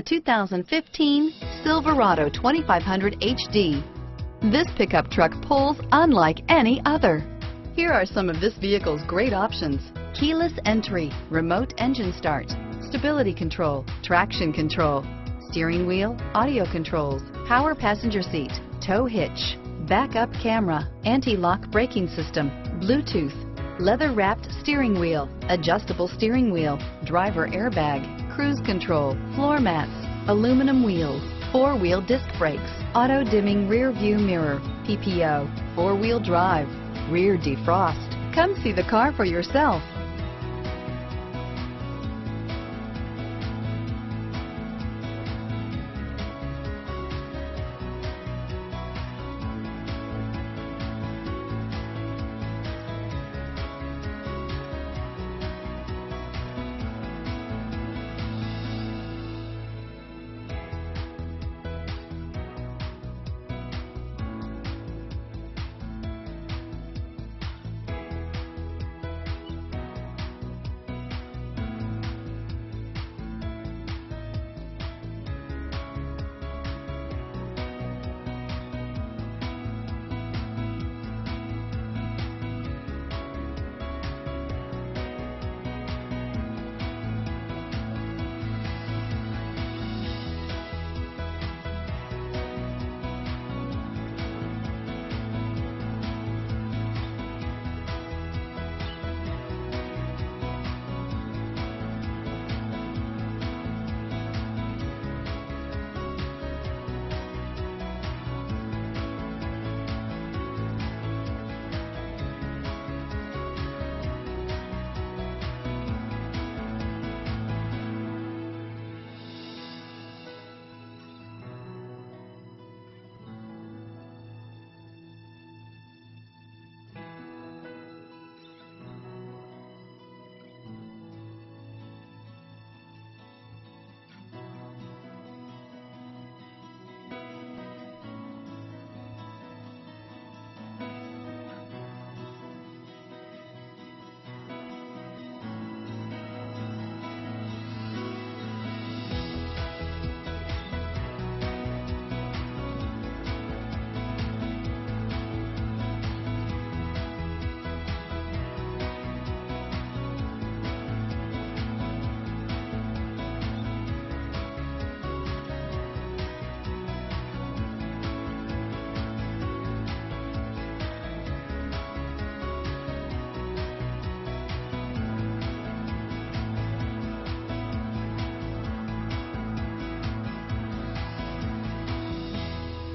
The 2015 Silverado 2500 HD. This pickup truck pulls unlike any other. Here are some of this vehicle's great options. Keyless entry, remote engine start, stability control, traction control, steering wheel, audio controls, power passenger seat, tow hitch, backup camera, anti-lock braking system, Bluetooth, leather wrapped steering wheel, adjustable steering wheel, driver airbag, cruise control, floor mats, aluminum wheels, four-wheel disc brakes, auto dimming rear view mirror, PPO, four-wheel drive, rear defrost. Come see the car for yourself.